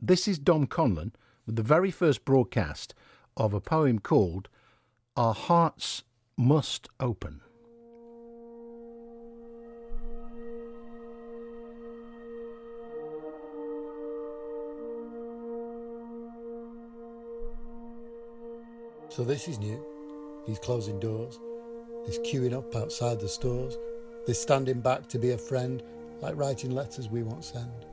This is Dom Conlon with the very first broadcast of a poem called Our Hearts Must Open. So this is new. These closing doors, this queuing up outside the stores, this standing back to be a friend, like writing letters we won't send.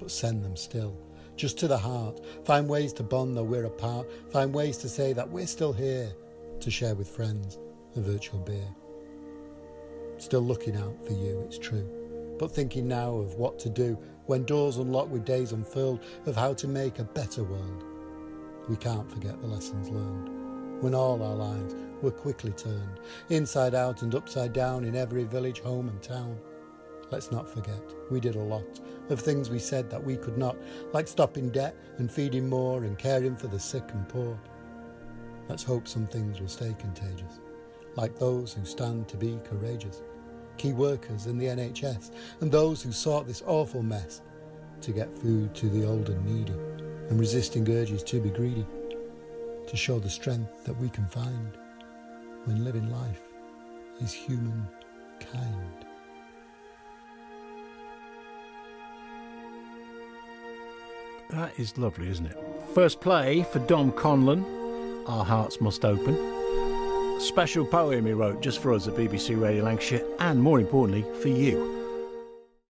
But send them still, just to the heart. Find ways to bond though we're apart. Find ways to say that we're still here to share with friends a virtual beer. Still looking out for you, it's true. But thinking now of what to do when doors unlock with days unfurled, of how to make a better world. We can't forget the lessons learned when all our lives were quickly turned inside out and upside down in every village, home, and town. Let's not forget, we did a lot of things we said that we could not, like stopping debt and feeding more and caring for the sick and poor. Let's hope some things will stay contagious, like those who stand to be courageous, key workers in the NHS, and those who sought this awful mess to get food to the old and needy, and resisting urges to be greedy, to show the strength that we can find when living life is human kind. That is lovely, isn't it? First play for Dom Conlon, Our Hearts Must Open. A special poem he wrote just for us at BBC Radio Lancashire, and more importantly, for you.